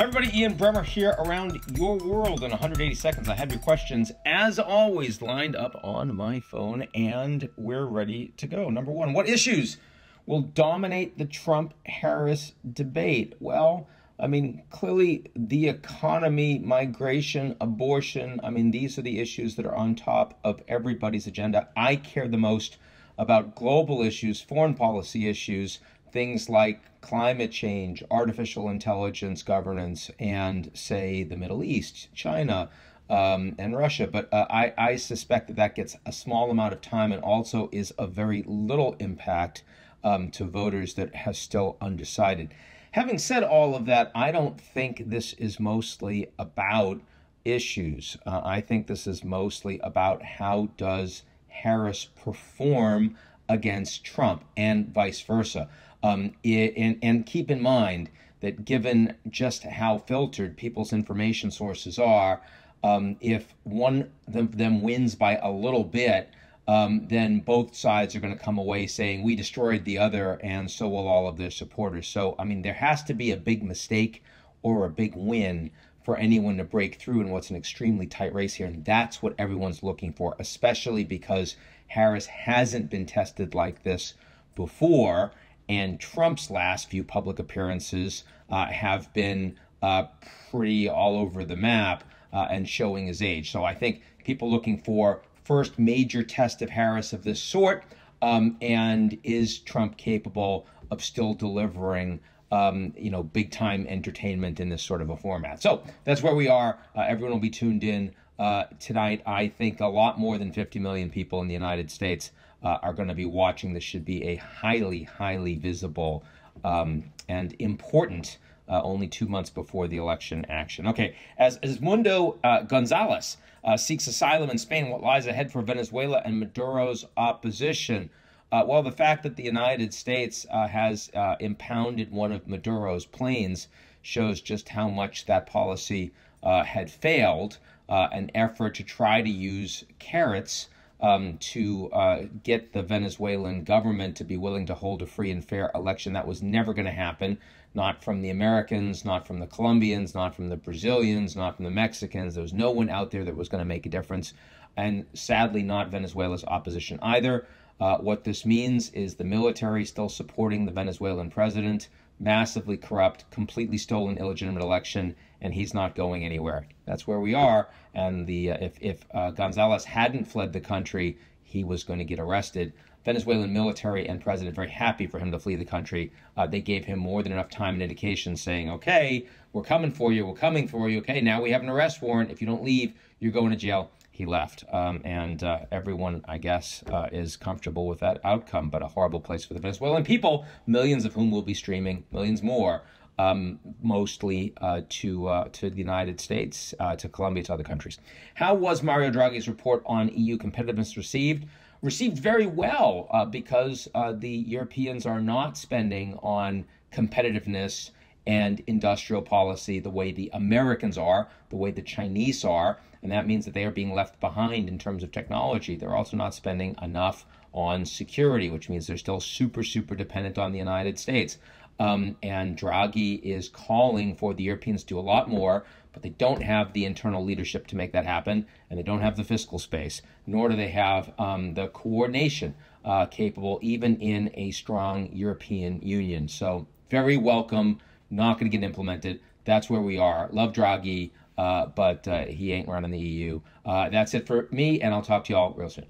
Everybody. Ian Bremmer here around your world in 180 seconds. I have your questions, as always, lined up on my phone, and we're ready to go. Number one, what issues will dominate the Trump Harris debate? Well, I mean, clearly the economy, migration, abortion, I mean, these are the issues that are on top of everybody's agenda. I care the most about global issues, foreign policy issues, things like climate change, artificial intelligence governance, and say the Middle East, China, um, and Russia. But uh, I, I suspect that that gets a small amount of time and also is a very little impact um, to voters that have still undecided. Having said all of that, I don't think this is mostly about issues. Uh, I think this is mostly about how does Harris perform against Trump and vice versa. Um, and, and keep in mind that given just how filtered people's information sources are, um, if one of them wins by a little bit, um, then both sides are going to come away saying we destroyed the other, and so will all of their supporters. So, I mean, there has to be a big mistake or a big win for anyone to break through in what's an extremely tight race here. And that's what everyone's looking for, especially because Harris hasn't been tested like this before. And Trump's last few public appearances uh, have been uh, pretty all over the map uh, and showing his age. So I think people looking for first major test of Harris of this sort. Um, and is Trump capable of still delivering, um, you know, big time entertainment in this sort of a format? So that's where we are. Uh, everyone will be tuned in uh, tonight. I think a lot more than 50 million people in the United States uh, are going to be watching. This should be a highly, highly visible um, and important. Uh, only two months before the election action. Okay, as, as Mundo uh, Gonzalez uh, seeks asylum in Spain, what lies ahead for Venezuela and Maduro's opposition? Uh, well, the fact that the United States uh, has uh, impounded one of Maduro's planes shows just how much that policy had failed. an effort to try to use carrots um, to uh, get the Venezuelan government to be willing to hold a free and fair election. That was never going to happen, not from the Americans, not from the Colombians, not from the Brazilians, not from the Mexicans. There was no one out there that was going to make a difference. And sadly, not Venezuela's opposition either. Uh, what this means is the military still supporting the Venezuelan president, massively corrupt, completely stolen, illegitimate election, and he's not going anywhere. That's where we are. And the uh, if if uh, Gonzalez hadn't fled the country, he was going to get arrested. Venezuelan military and president very happy for him to flee the country. Uh, they gave him more than enough time and indication, saying, "Okay, we're coming for you. We're coming for you. Okay, now we have an arrest warrant. If you don't leave, you're going to jail." He left, um, and uh, everyone, I guess, uh, is comfortable with that outcome. But a horrible place for the Venezuelan people, millions of whom will be streaming, millions more um, mostly uh, to uh, to the United States, uh, to Colombia, to other countries. How was Mario Draghi's report on EU competitiveness received? Received very well uh, because the Europeans are not spending on competitiveness and industrial policy the way the Americans are, the way the Chinese are, and that means that they are being left behind in terms of technology. They're also not spending enough on security, which means they're still super, super dependent on the United States. Um, and Draghi is calling for the Europeans to do a lot more, but they don't have the internal leadership to make that happen, and they don't have the fiscal space, nor do they have um, the coordination uh, capable, even in a strong European Union. So, very welcome, not going to get implemented. That's where we are. Love Draghi, uh, but uh, he ain't running the EU. Uh, that's it for me, and I'll talk to you all real soon.